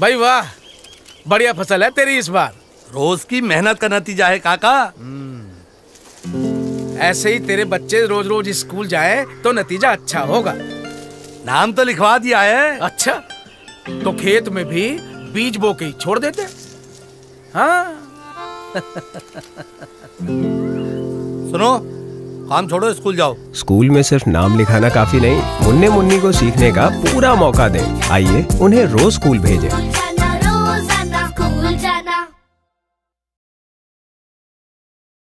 भाई वाह बढ़िया फ़सल है तेरी इस बार। रोज की मेहनत का नतीजा है काका। ऐसे ही तेरे बच्चे रोज रोज स्कूल जाए तो नतीजा अच्छा होगा। नाम तो लिखवा दिया है। अच्छा तो खेत में भी बीज बो के छोड़ देते। हाँ। सुनो काम छोड़ो स्कूल जाओ। स्कूल में सिर्फ़ नाम लिखाना काफ़ी नहीं मुन्ने मुन्नी को सीखने का पूरा मौका दें। आइए उन्हें रोज स्कूल भेजें।